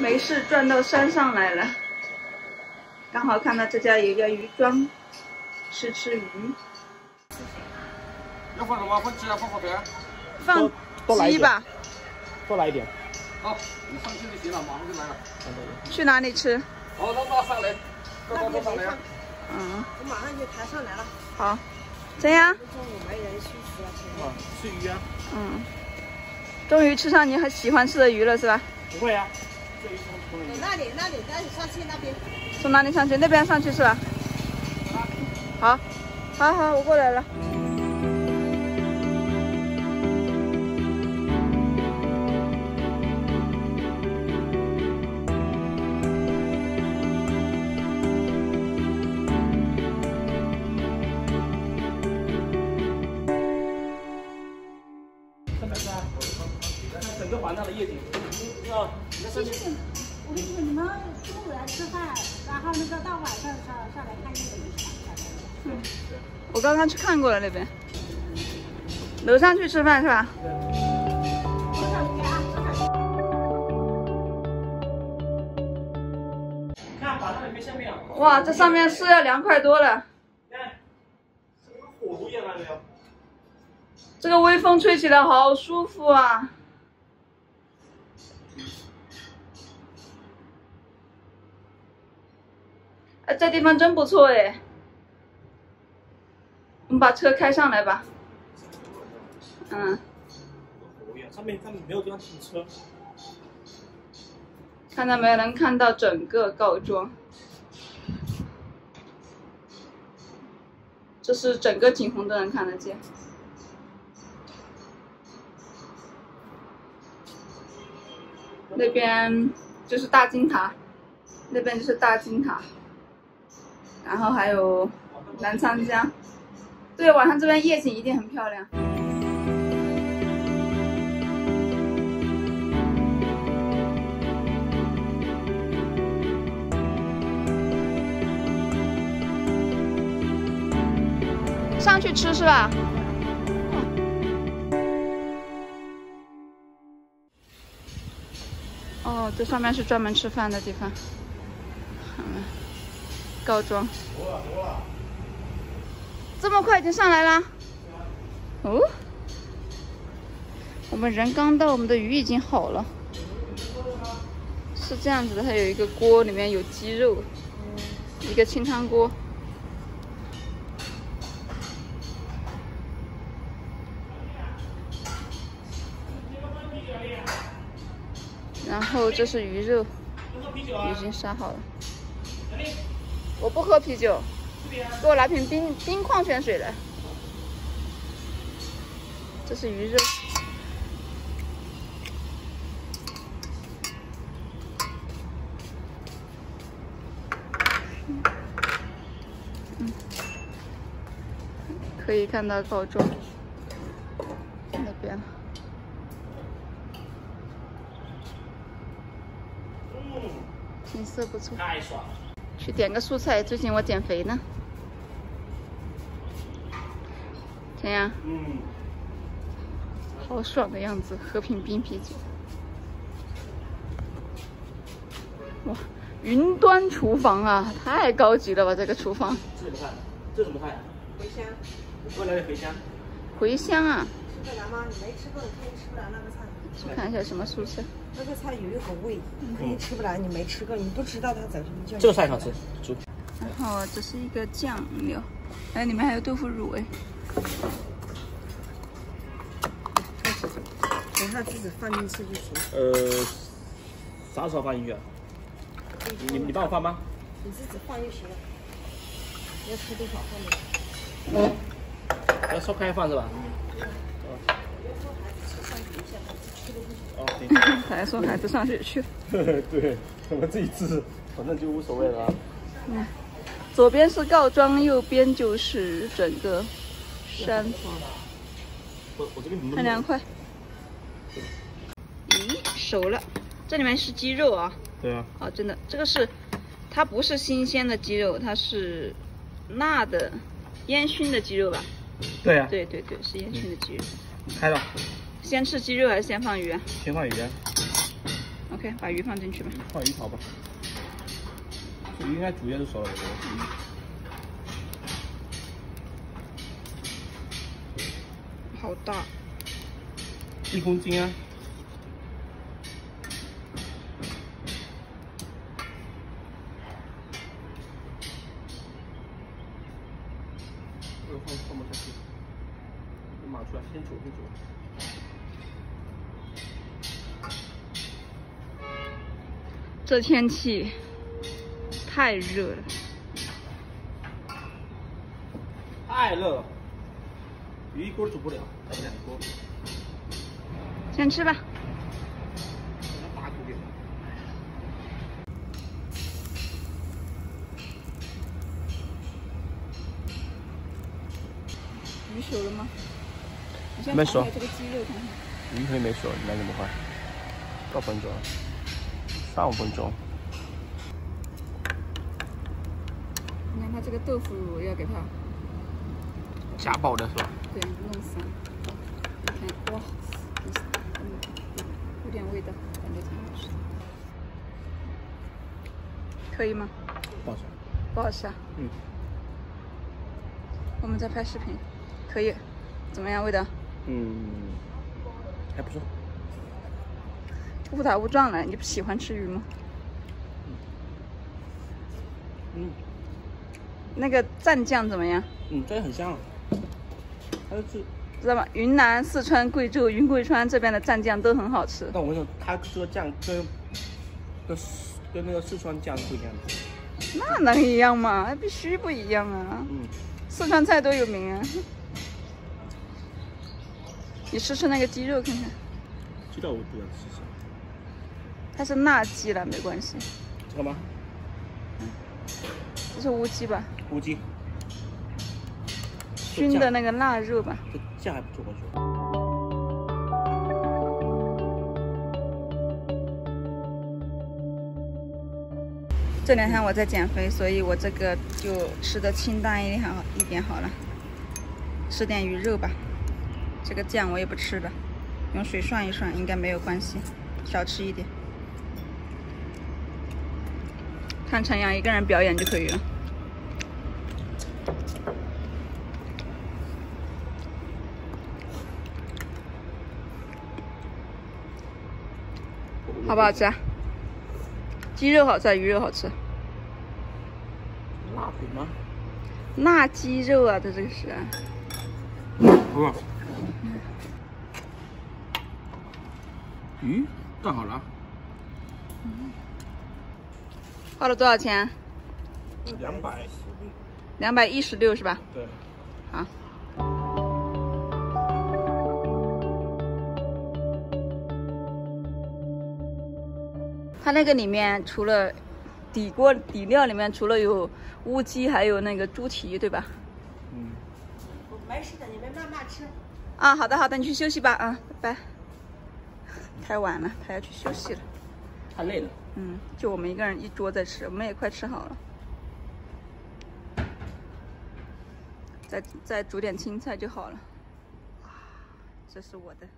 没事转到山上来了，刚好看到这家有一家鱼庄，吃吃鱼。要放什么？放鸡啊，放火腿啊？放多来一点鸡吧。多来一点。好，你上去就行了，马上就来了。去哪里吃？好，那那上来，那那那上来啊。嗯，我马上就抬上来了。好。怎样？中午没人去吃了，啊，吃鱼啊？嗯，终于吃上你很喜欢吃的鱼了，是吧？不会啊。那里那里，那里上去那边。从哪里上去？那边上去是吧？好，好好，我过来了。看看看，看整个环上的夜景，啊，你看上面。我跟你说，你们中午来吃饭，然后那个到晚上上上来看夜景是吧？我刚刚去看过了那边，楼上去吃饭是吧？看环上里面下面，哇，这上面是要凉快多了。看，这个火炉一样看到没有？这个微风吹起来好舒服啊！哎，这地方真不错哎。我们把车开上来吧。嗯，上面上面没有地方停车。看到没有？能看到整个告庄。这是整个景洪都能看得见。那边就是大金塔，那边就是大金塔，然后还有澜沧江。对，晚上这边夜景一定很漂亮。上去吃是吧？哦，这上面是专门吃饭的地方。看没？告庄。这么快就上来啦？哦，我们人刚到，我们的鱼已经好了。是这样子的，它有一个锅，里面有鸡肉，一个清汤锅。然后这是鱼肉，已经杀好了。我不喝啤酒，给我来瓶冰冰矿泉水来。这是鱼肉。可以看到告庄那边。景色不错，太爽了。去点个蔬菜。最近我减肥呢，怎样？嗯，好爽的样子，喝瓶冰啤酒。哇，云端厨房啊，太高级了吧！这个厨房，这什么菜？这什么菜？茴香，给我来点茴香。茴香啊，吃得来吗？你没吃过，你可以吃不来那个菜。去看一下什么蔬菜。那个菜有一股味，你可以吃不来，你没吃过，你不知道它怎么叫。这个菜好吃，猪。然后这是一个酱料，哎，里面还有豆腐乳哎。等一下自己放进去就行。呃，啥时候放进去啊？你你帮我放吗？你自己放就行了。要吃多少放多少。要烧开放是吧？哦，还说孩子上学去。对，我们自己吃，反正就无所谓了啊。嗯，左边是告庄，右边就是整个山，我我这边怎么很凉快。咦，熟了，这里面是鸡肉啊。对啊，哦，真的，这个是，它不是新鲜的鸡肉，它是辣的烟熏的鸡肉吧？对啊，对对对，是烟熏的鸡肉。开了，先吃鸡肉还是先放鱼啊？先放鱼啊。OK，把鱼放进去吧。放鱼炒吧。这鱼应该煮也就熟了的。好大，一公斤啊。这天气太热了，太热了，鱼一锅煮不了，得两锅。先吃吧。大锅给。鱼熟了吗？你先没熟这个鸡肉看看。鱼肯定没熟，那怎么换？到分钟？三五分钟。你看它这个豆腐乳要给它加爆的是吧？对弄散。你看哇，嗯，有点味道，感觉挺好吃。可以吗？不好吃。不好吃啊。嗯。我们在拍视频，可以。怎么样，味道？嗯，还不错。误打误撞来，你不喜欢吃鱼吗？嗯那个蘸酱怎么样？嗯，这个很香。它是，知道吗？云南、四川、贵州、云贵川这边的蘸酱都很好吃。但我跟你说，它这个酱跟跟跟那个四川酱是不一样的。那能一样吗？那必须不一样啊！嗯，四川菜多有名啊！你吃吃那个鸡肉看看，鸡肉我不想吃吃。它是辣鸡了，没关系。这个吗？这是乌鸡吧？乌鸡。熏的那个腊肉吧？这酱还不错，我觉得。这两天我在减肥，所以我这个就吃的清淡一点好一点好了，吃点鱼肉吧。这个酱我也不吃了，用水涮一涮应该没有关系，少吃一点。看陈阳一个人表演就可以了。好不好吃啊？鸡肉好吃，鱼肉好吃。辣腿吗？辣鸡肉啊，这这个是。不是。鱼干好了。花了多少钱？两百。两百一十六是吧？对。好。它那个里面除了底锅底料里面除了有乌鸡，还有那个猪蹄，对吧？嗯。没事的，你们慢慢吃。啊，好的好的，你去休息吧啊，拜拜。太晚了，他要去休息了。太累了。嗯，就我们一个人一桌在吃，我们也快吃好了。再再煮点青菜就好了。这是我的。